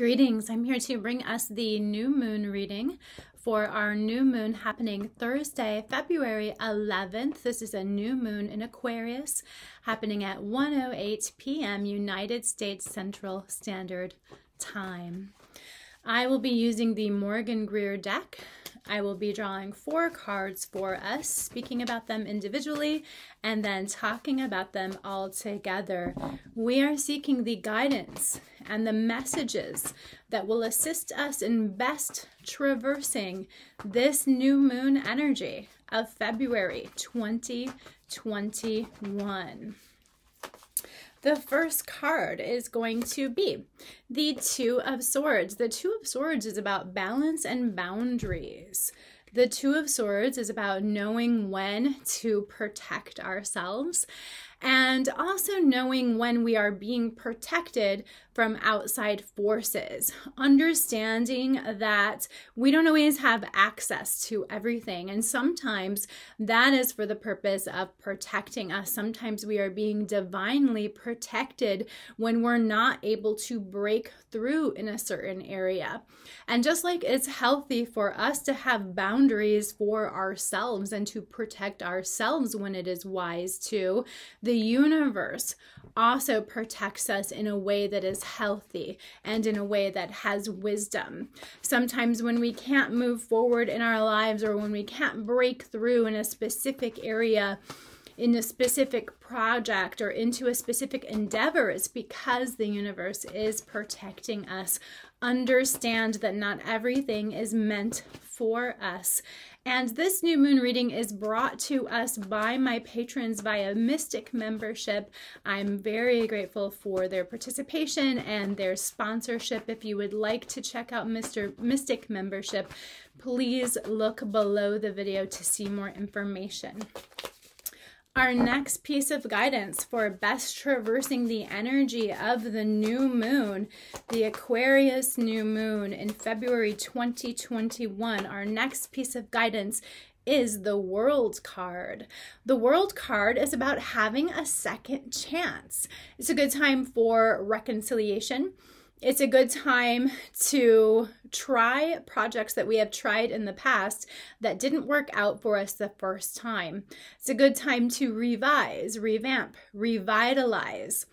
Greetings. I'm here to bring us the new moon reading for our new moon happening Thursday, February 11th. This is a new moon in Aquarius happening at 1:08 p.m. United States Central Standard Time. I will be using the Morgan Greer deck I will be drawing four cards for us, speaking about them individually and then talking about them all together. We are seeking the guidance and the messages that will assist us in best traversing this new moon energy of February 2021. The first card is going to be the Two of Swords. The Two of Swords is about balance and boundaries. The Two of Swords is about knowing when to protect ourselves and also knowing when we are being protected from outside forces, understanding that we don't always have access to everything. And sometimes that is for the purpose of protecting us. Sometimes we are being divinely protected when we're not able to break through in a certain area. And just like it's healthy for us to have boundaries for ourselves and to protect ourselves when it is wise to, the universe also protects us in a way that is healthy and in a way that has wisdom. Sometimes, when we can't move forward in our lives or when we can't break through in a specific area, in a specific project or into a specific endeavor, it's because the universe is protecting us. Understand that not everything is meant for us. And this new moon reading is brought to us by my patrons via Mystic membership. I'm very grateful for their participation and their sponsorship. If you would like to check out Mr. Mystic membership, please look below the video to see more information. Our next piece of guidance for best traversing the energy of the new moon, the Aquarius new moon in February 2021. Our next piece of guidance is the World card. The World card is about having a second chance. It's a good time for reconciliation it's a good time to try projects that we have tried in the past that didn't work out for us the first time. It's a good time to revise, revamp, revitalize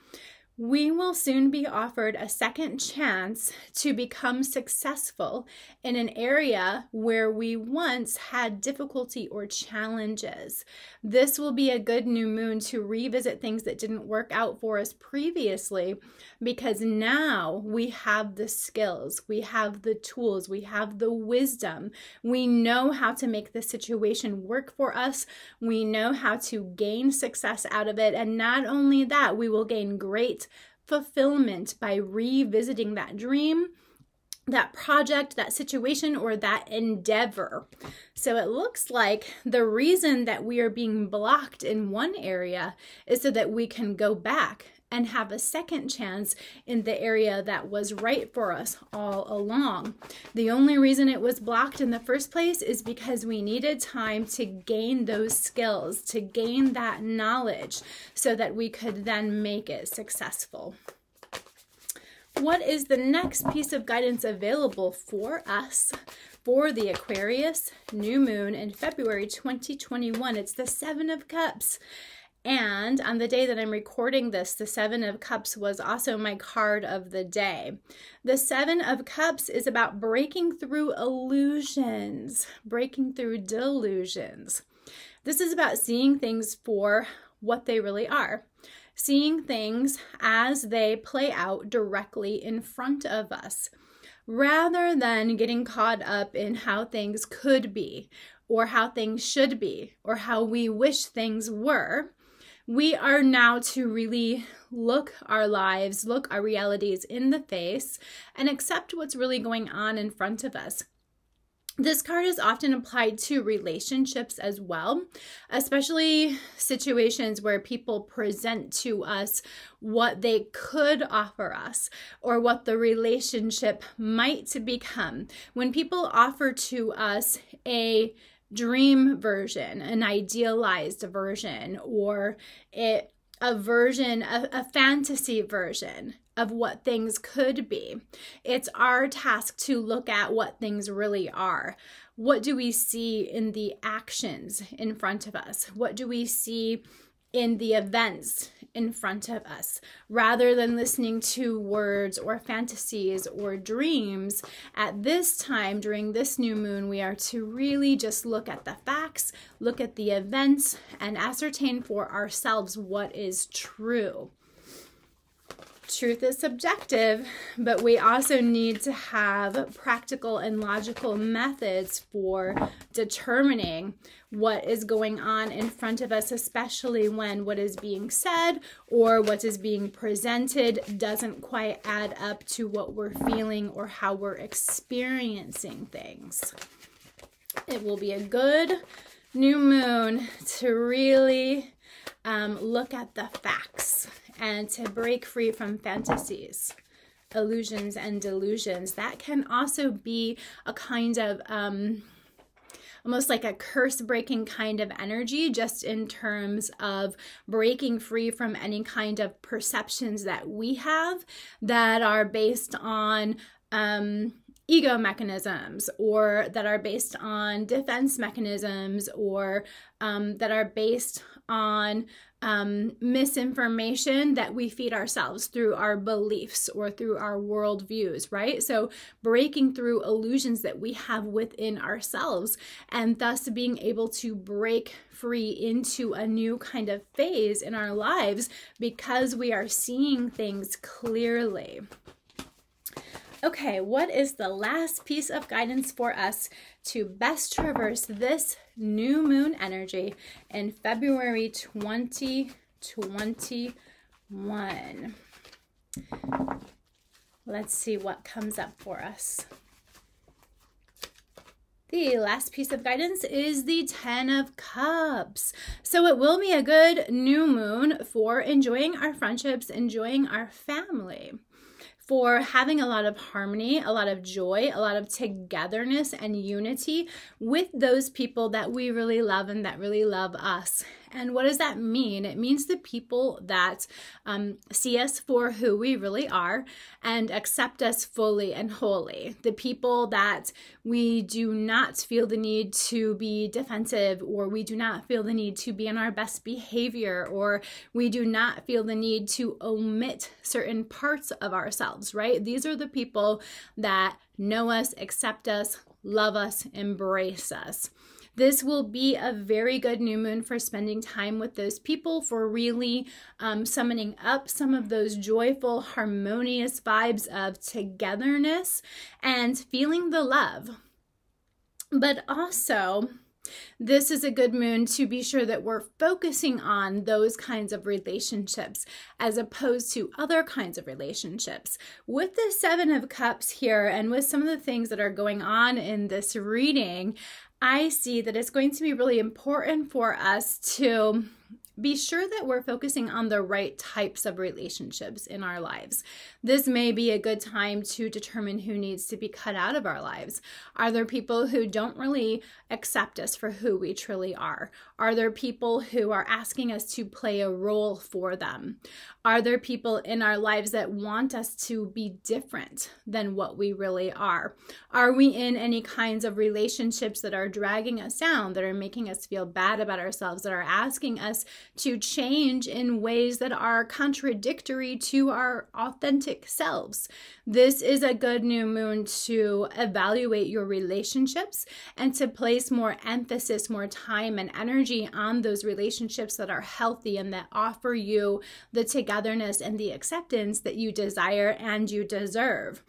we will soon be offered a second chance to become successful in an area where we once had difficulty or challenges. This will be a good new moon to revisit things that didn't work out for us previously because now we have the skills, we have the tools, we have the wisdom. We know how to make the situation work for us, we know how to gain success out of it. And not only that, we will gain great fulfillment by revisiting that dream, that project, that situation, or that endeavor. So it looks like the reason that we are being blocked in one area is so that we can go back and have a second chance in the area that was right for us all along. The only reason it was blocked in the first place is because we needed time to gain those skills, to gain that knowledge, so that we could then make it successful. What is the next piece of guidance available for us for the Aquarius new moon in February 2021? It's the Seven of Cups. And on the day that I'm recording this, the Seven of Cups was also my card of the day. The Seven of Cups is about breaking through illusions, breaking through delusions. This is about seeing things for what they really are, seeing things as they play out directly in front of us, rather than getting caught up in how things could be, or how things should be, or how we wish things were we are now to really look our lives, look our realities in the face, and accept what's really going on in front of us. This card is often applied to relationships as well, especially situations where people present to us what they could offer us or what the relationship might become. When people offer to us a dream version, an idealized version, or it, a version, a, a fantasy version of what things could be. It's our task to look at what things really are. What do we see in the actions in front of us? What do we see in the events in front of us rather than listening to words or fantasies or dreams. At this time, during this new moon, we are to really just look at the facts, look at the events, and ascertain for ourselves what is true truth is subjective, but we also need to have practical and logical methods for determining what is going on in front of us, especially when what is being said or what is being presented doesn't quite add up to what we're feeling or how we're experiencing things. It will be a good new moon to really um, look at the facts and to break free from fantasies illusions and delusions that can also be a kind of um, almost like a curse breaking kind of energy, just in terms of breaking free from any kind of perceptions that we have that are based on. Um, ego mechanisms or that are based on defense mechanisms or um, that are based on um, misinformation that we feed ourselves through our beliefs or through our worldviews, right? So, breaking through illusions that we have within ourselves and thus being able to break free into a new kind of phase in our lives because we are seeing things clearly. Okay, what is the last piece of guidance for us to best traverse this new moon energy in February 2021? Let's see what comes up for us. The last piece of guidance is the Ten of Cups. So it will be a good new moon for enjoying our friendships, enjoying our family for having a lot of harmony, a lot of joy, a lot of togetherness and unity with those people that we really love and that really love us. And what does that mean? It means the people that um, see us for who we really are and accept us fully and wholly. The people that we do not feel the need to be defensive, or we do not feel the need to be in our best behavior, or we do not feel the need to omit certain parts of ourselves, right? These are the people that know us, accept us, love us, embrace us. This will be a very good new moon for spending time with those people, for really um, summoning up some of those joyful, harmonious vibes of togetherness and feeling the love. But also, this is a good moon to be sure that we're focusing on those kinds of relationships as opposed to other kinds of relationships. With the Seven of Cups here, and with some of the things that are going on in this reading, I see that it's going to be really important for us to be sure that we're focusing on the right types of relationships in our lives. This may be a good time to determine who needs to be cut out of our lives. Are there people who don't really accept us for who we truly are? Are there people who are asking us to play a role for them? Are there people in our lives that want us to be different than what we really are? Are we in any kinds of relationships that are dragging us down, that are making us feel bad about ourselves, that are asking us to change in ways that are contradictory to our authentic selves? This is a good new moon to evaluate your relationships and to place more emphasis, more time, and energy on those relationships that are healthy and that offer you the togetherness and the acceptance that you desire and you deserve.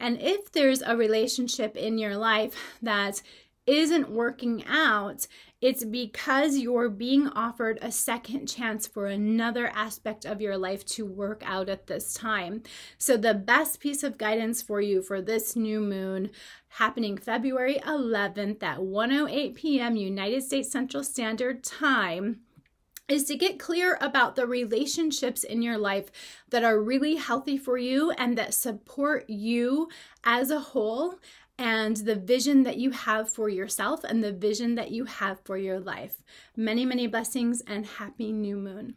And if there's a relationship in your life that isn't working out, it's because you're being offered a second chance for another aspect of your life to work out at this time. So, the best piece of guidance for you for this new moon happening February 11th at 1:08 p.m. United States Central Standard Time is to get clear about the relationships in your life that are really healthy for you and that support you as a whole and the vision that you have for yourself and the vision that you have for your life. Many, many blessings and happy new moon.